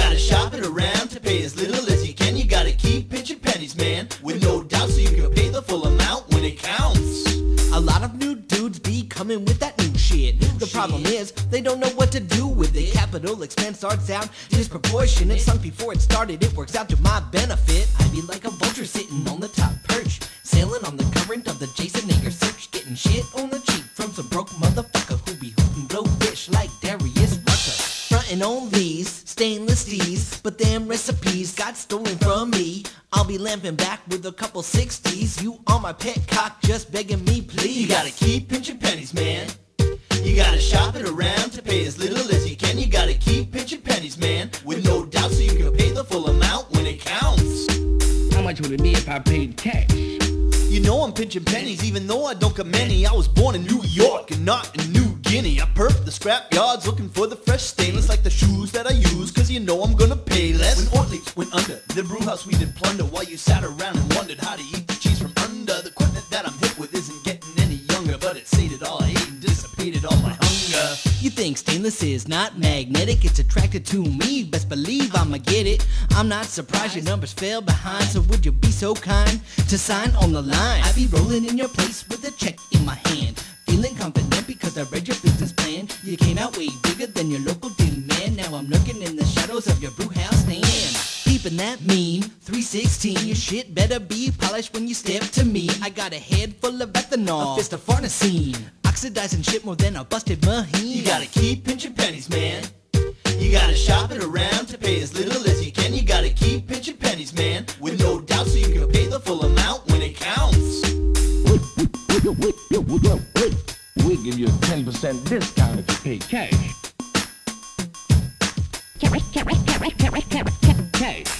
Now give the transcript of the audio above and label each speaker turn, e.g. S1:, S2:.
S1: gotta shop it around to pay as little as you can. You gotta keep pinching pennies, man, with no doubt, so you can pay the full amount when it counts.
S2: A lot of new dudes be coming with that new shit. The problem is, they don't know what to do with it. Capital expense starts out disproportionate. Sunk before it started, it works out to my benefit. I be like a vulture sitting on the top perch. Sailing on the current of the Jason Rucker. Frontin' on these stainless steels, but them recipes got stolen from me. I'll be lamping back with a couple sixties. You on my petcock, just begging me, please.
S1: You gotta keep pinching pennies, man. You gotta shop it around to pay as little as you can. You gotta keep pinching pennies, man, with no doubt, so you can pay the full amount when it counts.
S3: How much would it be if I paid cash?
S1: You know I'm pinching pennies even though I don't got many. I was born in New York and not in New Guinea. I perp the scrap yards looking for the fresh stainless like the shoes that I use cause you know I'm gonna pay less. When Ortlieb went under, the brew house we did plunder while you sat around and wondered how to eat the cheese from under. The equipment that I'm hit with isn't getting any younger, but it sated all I ate and dissipated all my hunger.
S2: You think stainless is not magnetic, it's attracted to me. Best believe I'ma get it. I'm not surprised your numbers fell behind, so would you be so kind to sign on the line? I be rolling in your place with a check in my hand. Feeling confident because I read your. You came out way bigger than your local dude, man. Now I'm lurking in the shadows of your brew house stand. Keeping that mean, 316, your shit better be polished when you step to me. I got a head full of ethanol, a fist of farnesene, oxidizing shit more than a busted mahine.
S1: You gotta keep pinching pennies, man. You gotta shop it around to pay as little as you can. You gotta keep pinching pennies, man, with no doubt, so you can pay the full amount when it counts.
S3: We give you a 10% discount if you pay cash. Cash.